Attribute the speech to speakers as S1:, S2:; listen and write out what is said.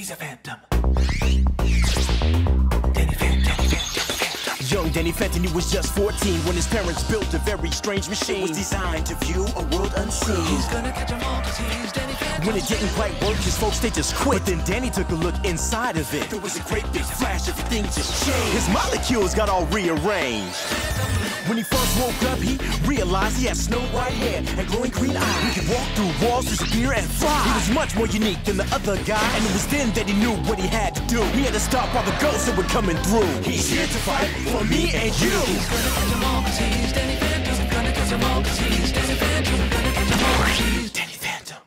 S1: He's a phantom. Danny Phantom. Danny Phantom. Phantom.
S2: Young Danny Fenton, he was just 14 when his parents built a very strange machine.
S1: It was designed to view a world unseen.
S3: He's gonna catch 'em all 'cause he's Danny Phantom.
S2: When it didn't quite work, his folks they just quit. But then Danny took a look inside of it.
S1: There was a great big flash, everything just changed.
S2: His molecules got all rearranged. When he first woke up, he realized he had snow white hair and glowing green eyes. He could walk through walls, disappear, and fly. He was much more unique than the other guy, and it was then that he knew what he had to do. He had to stop all the ghosts that were coming through. He's here to fight for me and you.